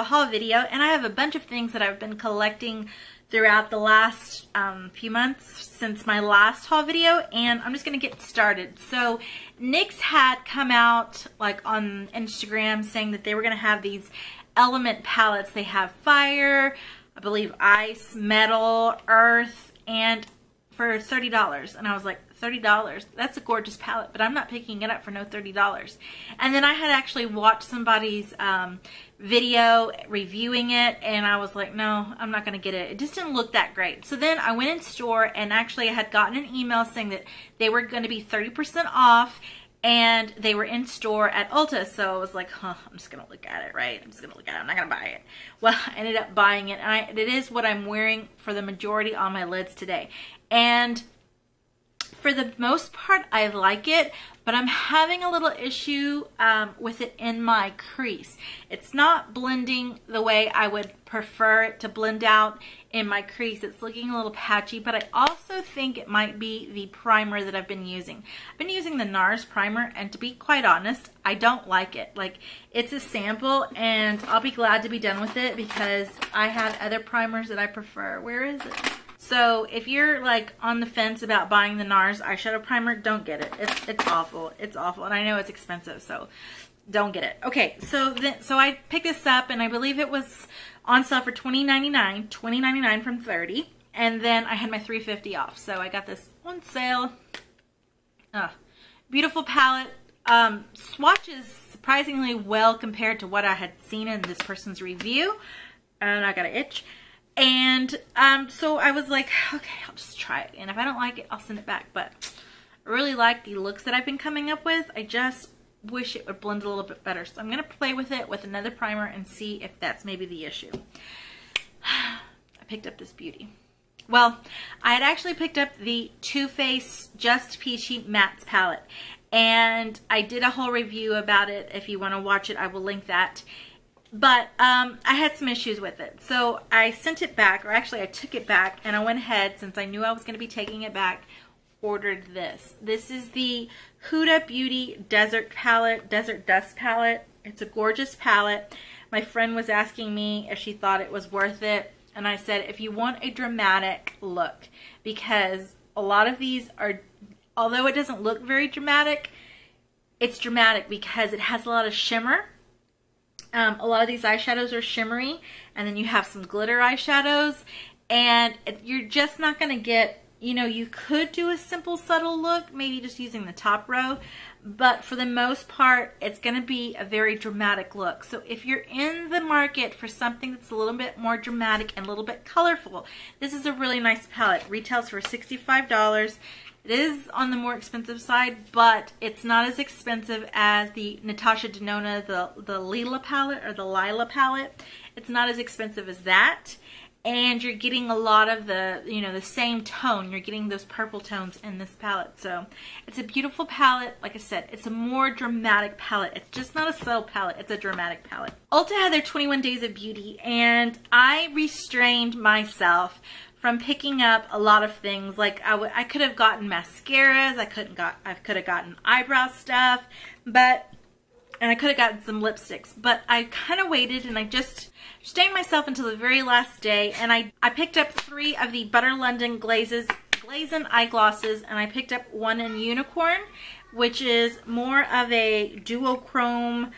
a haul video and I have a bunch of things that I've been collecting throughout the last um, few months since my last haul video and I'm just gonna get started. So NYX had come out like on Instagram saying that they were gonna have these element palettes. They have fire, I believe ice, metal, earth, and for $30. And I was like, $30. That's a gorgeous palette, but I'm not picking it up for no $30. And then I had actually watched somebody's um, video reviewing it, and I was like, no, I'm not going to get it. It just didn't look that great. So then I went in store, and actually I had gotten an email saying that they were going to be 30% off, and they were in store at Ulta. So I was like, huh, I'm just going to look at it, right? I'm just going to look at it. I'm not going to buy it. Well, I ended up buying it. And I, it is what I'm wearing for the majority on my lids today. And for the most part, I like it, but I'm having a little issue um, with it in my crease. It's not blending the way I would prefer it to blend out in my crease. It's looking a little patchy, but I also think it might be the primer that I've been using. I've been using the NARS primer, and to be quite honest, I don't like it. Like, it's a sample, and I'll be glad to be done with it because I have other primers that I prefer. Where is it? So if you're like on the fence about buying the NARS eyeshadow primer, don't get it. It's, it's awful. It's awful. And I know it's expensive, so don't get it. Okay, so then, so I picked this up and I believe it was on sale for $20.99, $20.99 from 30 and then I had my 350 off. So I got this on sale. Ah, beautiful palette. Um, swatches surprisingly well compared to what I had seen in this person's review. And I got an itch. And um, so I was like, okay, I'll just try it. And if I don't like it, I'll send it back. But I really like the looks that I've been coming up with. I just wish it would blend a little bit better. So I'm going to play with it with another primer and see if that's maybe the issue. I picked up this beauty. Well, I had actually picked up the Too Faced Just Peachy Mattes palette. And I did a whole review about it. If you want to watch it, I will link that. But um, I had some issues with it. So I sent it back, or actually I took it back, and I went ahead, since I knew I was going to be taking it back, ordered this. This is the Huda Beauty Desert Palette, Desert Dusk Palette. It's a gorgeous palette. My friend was asking me if she thought it was worth it. And I said, if you want a dramatic look, because a lot of these are, although it doesn't look very dramatic, it's dramatic because it has a lot of shimmer um, a lot of these eyeshadows are shimmery and then you have some glitter eyeshadows and you're just not going to get, you know, you could do a simple subtle look, maybe just using the top row, but for the most part, it's going to be a very dramatic look. So if you're in the market for something that's a little bit more dramatic and a little bit colorful, this is a really nice palette. Retails for $65. It is on the more expensive side, but it's not as expensive as the Natasha Denona, the, the Lila palette or the Lila palette. It's not as expensive as that. And you're getting a lot of the, you know, the same tone. You're getting those purple tones in this palette. So it's a beautiful palette. Like I said, it's a more dramatic palette. It's just not a subtle palette. It's a dramatic palette. Ulta had their 21 Days of Beauty and I restrained myself from picking up a lot of things. Like I, I could have gotten mascaras, I couldn't got I could have gotten eyebrow stuff, but and I could have gotten some lipsticks, but I kind of waited and I just stayed myself until the very last day and I, I picked up three of the Butter London Glazes Glazen eyeglosses and I picked up one in Unicorn, which is more of a duochrome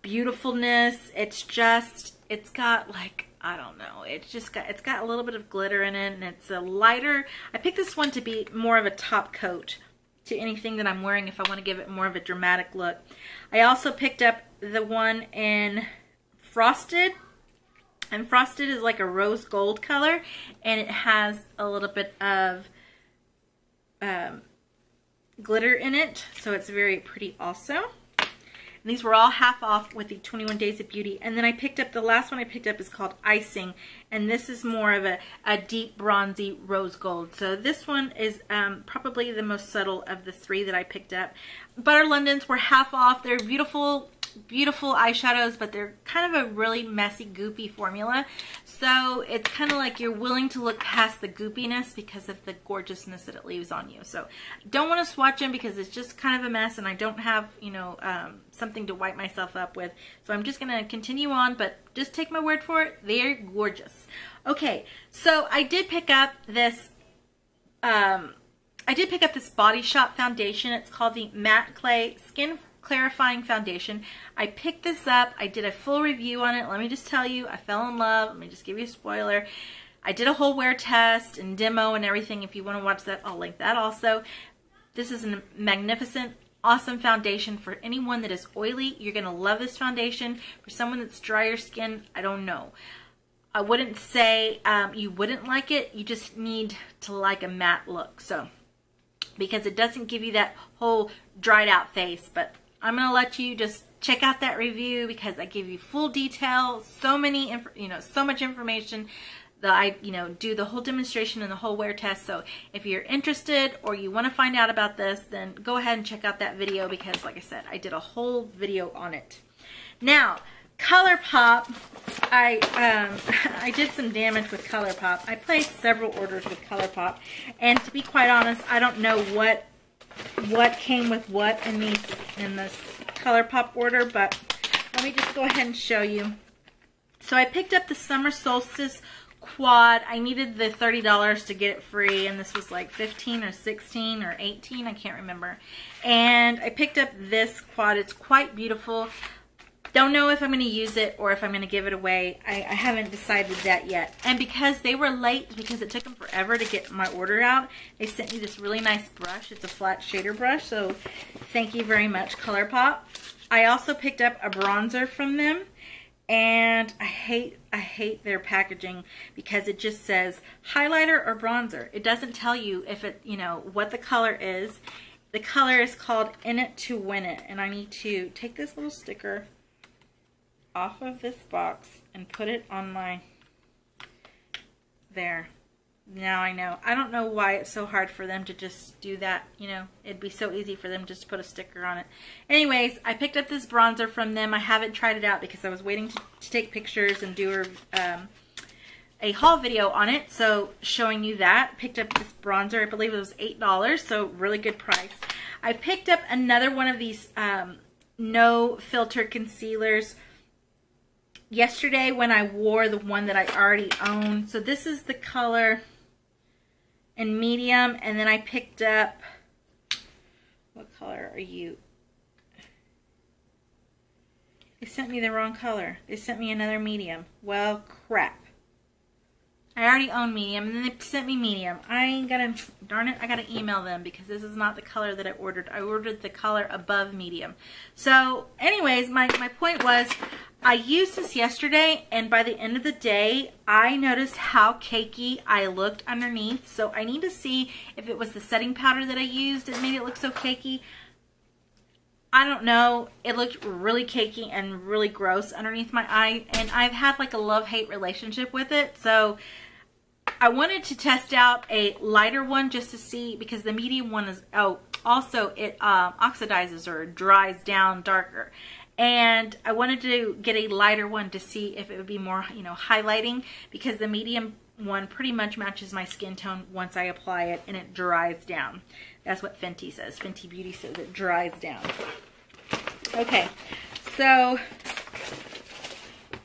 beautifulness. It's just, it's got like I don't know. It's just got, it's got a little bit of glitter in it and it's a lighter. I picked this one to be more of a top coat to anything that I'm wearing if I want to give it more of a dramatic look. I also picked up the one in Frosted. And Frosted is like a rose gold color and it has a little bit of um, glitter in it. So it's very pretty also. And these were all half off with the 21 Days of Beauty. And then I picked up, the last one I picked up is called Icing. And this is more of a, a deep bronzy rose gold. So this one is um, probably the most subtle of the three that I picked up. Butter Londons were half off. They're beautiful beautiful eyeshadows, but they're kind of a really messy, goopy formula. So it's kind of like you're willing to look past the goopiness because of the gorgeousness that it leaves on you. So don't want to swatch them because it's just kind of a mess and I don't have, you know, um, something to wipe myself up with. So I'm just going to continue on, but just take my word for it. They're gorgeous. Okay, so I did pick up this, um, I did pick up this Body Shop foundation. It's called the Matte Clay Skin clarifying foundation. I picked this up. I did a full review on it. Let me just tell you, I fell in love. Let me just give you a spoiler. I did a whole wear test and demo and everything. If you want to watch that, I'll link that also. This is a magnificent, awesome foundation for anyone that is oily. You're going to love this foundation. For someone that's drier skin, I don't know. I wouldn't say um, you wouldn't like it. You just need to like a matte look. So, because it doesn't give you that whole dried out face, but I'm going to let you just check out that review because I give you full detail, so many, you know, so much information that I, you know, do the whole demonstration and the whole wear test. So if you're interested or you want to find out about this, then go ahead and check out that video because like I said, I did a whole video on it. Now, ColourPop, I um, I did some damage with ColourPop. I placed several orders with ColourPop, and to be quite honest, I don't know what what came with what in these in this ColourPop order, but let me just go ahead and show you. So I picked up the Summer Solstice quad. I needed the $30 to get it free, and this was like 15 or 16 or 18, I can't remember. And I picked up this quad. It's quite beautiful. Don't know if I'm going to use it or if I'm going to give it away. I, I, haven't decided that yet. And because they were late, because it took them forever to get my order out, they sent me this really nice brush. It's a flat shader brush, so thank you very much, ColourPop. I also picked up a bronzer from them, and I hate I hate their packaging because it just says highlighter or bronzer. It doesn't tell you if it, you know, what the color is. The color is called In It to Win It, and I need to take this little sticker off of this box and put it on my, there. Now I know. I don't know why it's so hard for them to just do that, you know. It'd be so easy for them just to put a sticker on it. Anyways, I picked up this bronzer from them. I haven't tried it out because I was waiting to, to take pictures and do a, um, a haul video on it. So showing you that. Picked up this bronzer. I believe it was $8, so really good price. I picked up another one of these um, no filter concealers yesterday when I wore the one that I already own. So this is the color in medium. And then I picked up, what color are you? They sent me the wrong color. They sent me another medium. Well, crap. I already own medium, and then they sent me medium. I gonna, darn it, I gotta email them because this is not the color that I ordered. I ordered the color above medium. So, anyways, my, my point was, I used this yesterday, and by the end of the day, I noticed how cakey I looked underneath. So I need to see if it was the setting powder that I used that made it look so cakey. I don't know. It looked really cakey and really gross underneath my eye, and I've had like a love-hate relationship with it. So I wanted to test out a lighter one just to see, because the medium one is, oh, also it um, oxidizes or dries down darker and I wanted to get a lighter one to see if it would be more, you know, highlighting because the medium one pretty much matches my skin tone once I apply it and it dries down. That's what Fenty says. Fenty Beauty says it dries down. Okay, so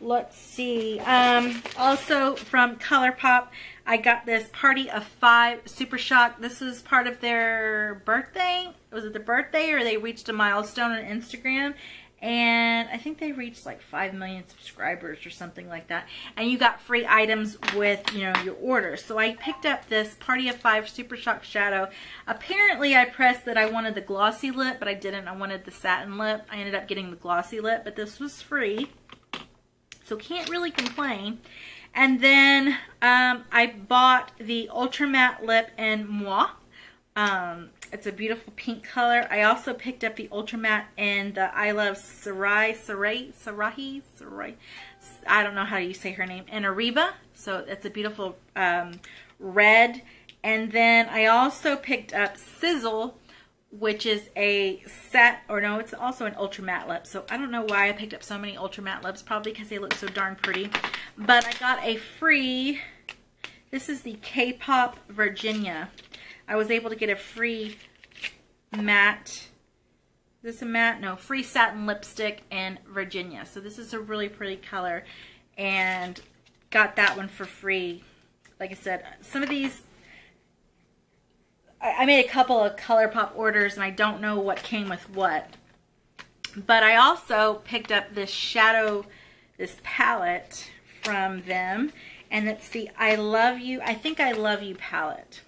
let's see. Um, also from ColourPop, I got this Party of Five Super Shock. This is part of their birthday. Was it the birthday or they reached a milestone on Instagram? and I think they reached like 5 million subscribers or something like that. And you got free items with, you know, your order. So I picked up this Party of 5 Super Shock Shadow. Apparently I pressed that I wanted the glossy lip, but I didn't. I wanted the satin lip. I ended up getting the glossy lip, but this was free. So can't really complain. And then um, I bought the Ultra Matte Lip in Mwah. Um, it's a beautiful pink color. I also picked up the Ultra Matte and the I Love Sarai, Sarai, Sarahi, Sarai. I don't know how you say her name. And Arriba. So it's a beautiful um, red. And then I also picked up Sizzle which is a set, or no, it's also an ultra matte lip. So I don't know why I picked up so many ultra matte lips, probably because they look so darn pretty. But I got a free, this is the K-Pop Virginia. I was able to get a free matte, is this a matte? No, free satin lipstick in Virginia. So this is a really pretty color and got that one for free. Like I said, some of these I made a couple of ColourPop orders and I don't know what came with what. But I also picked up this shadow, this palette from them. And it's the I Love You, I think I Love You palette.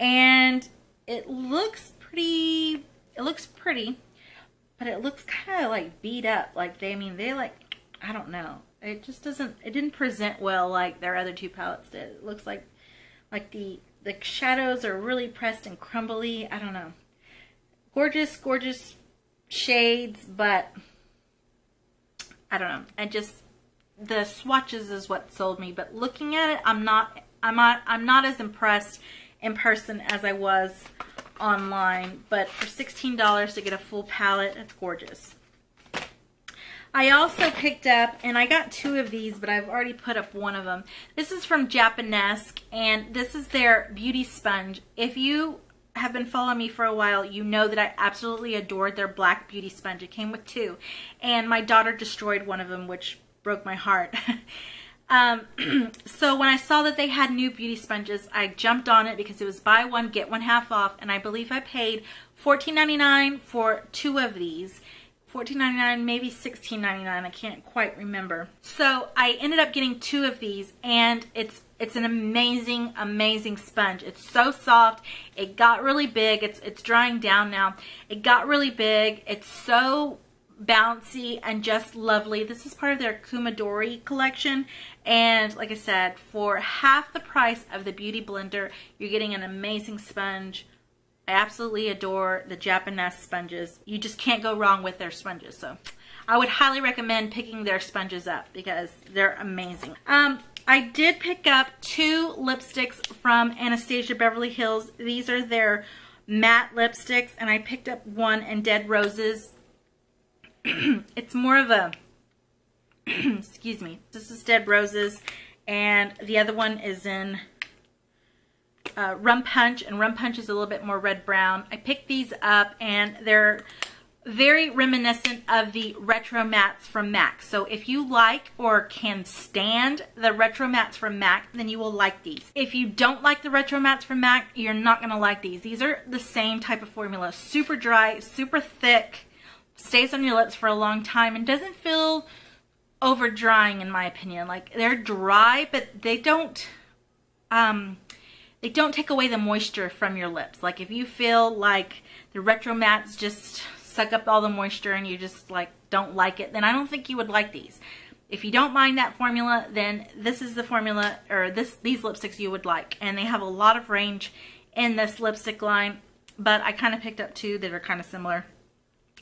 And it looks pretty, it looks pretty, but it looks kind of like beat up. Like they, I mean, they like, I don't know. It just doesn't, it didn't present well like their other two palettes did. It looks like, like the the shadows are really pressed and crumbly. I don't know. Gorgeous, gorgeous shades, but I don't know. I just the swatches is what sold me, but looking at it, I'm not I'm not I'm not as impressed in person as I was online, but for $16 to get a full palette, it's gorgeous. I also picked up, and I got two of these, but I've already put up one of them. This is from Japonesque, and this is their beauty sponge. If you have been following me for a while, you know that I absolutely adored their black beauty sponge. It came with two, and my daughter destroyed one of them, which broke my heart. um, so when I saw that they had new beauty sponges, I jumped on it because it was buy one, get one half off, and I believe I paid $14.99 for two of these. $14.99, maybe $16.99. I can't quite remember. So I ended up getting two of these and it's it's an amazing, amazing sponge. It's so soft. It got really big. It's, it's drying down now. It got really big. It's so bouncy and just lovely. This is part of their Kumadori collection. And like I said, for half the price of the Beauty Blender, you're getting an amazing sponge I absolutely adore the Japonesque sponges. You just can't go wrong with their sponges. So I would highly recommend picking their sponges up because they're amazing. Um, I did pick up two lipsticks from Anastasia Beverly Hills. These are their matte lipsticks and I picked up one in Dead Roses. it's more of a, excuse me, this is Dead Roses and the other one is in uh, Rum Punch, and Rum Punch is a little bit more red-brown. I picked these up, and they're very reminiscent of the retro mattes from MAC. So if you like or can stand the retro mattes from MAC, then you will like these. If you don't like the retro mattes from MAC, you're not going to like these. These are the same type of formula. Super dry, super thick, stays on your lips for a long time, and doesn't feel over drying in my opinion. Like they're dry, but they don't, um, they don't take away the moisture from your lips. Like if you feel like the retro mattes just suck up all the moisture and you just like don't like it, then I don't think you would like these. If you don't mind that formula, then this is the formula or this these lipsticks you would like. And they have a lot of range in this lipstick line, but I kind of picked up two that are kind of similar.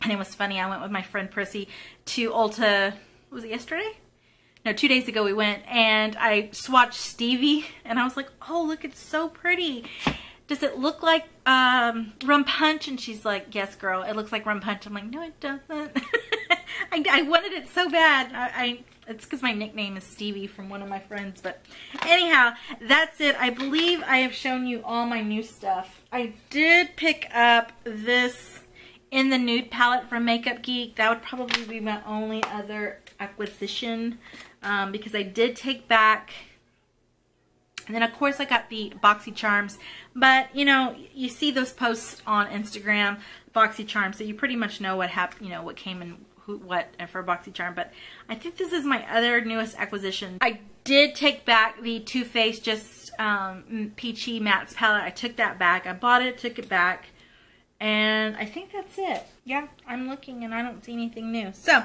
And it was funny, I went with my friend Prissy to Ulta, was it yesterday? no, two days ago we went and I swatched Stevie and I was like, oh, look, it's so pretty. Does it look like um, rum punch? And she's like, yes, girl, it looks like rum punch. I'm like, no, it doesn't. I, I, wanted it so bad. I, I it's because my nickname is Stevie from one of my friends. But anyhow, that's it. I believe I have shown you all my new stuff. I did pick up this in the nude palette from Makeup Geek. That would probably be my only other acquisition um, because I did take back and then of course I got the BoxyCharms, but you know, you see those posts on Instagram, Boxy BoxyCharms, so you pretty much know what happened, you know, what came in who, what for BoxyCharm, but I think this is my other newest acquisition. I did take back the Too Faced Just um, Peachy Mattes palette. I took that back. I bought it, took it back. And I think that's it. Yeah, I'm looking and I don't see anything new. So,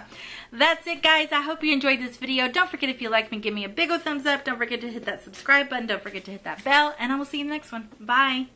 that's it guys. I hope you enjoyed this video. Don't forget if you like me, give me a big old thumbs up. Don't forget to hit that subscribe button. Don't forget to hit that bell. And I will see you in the next one. Bye.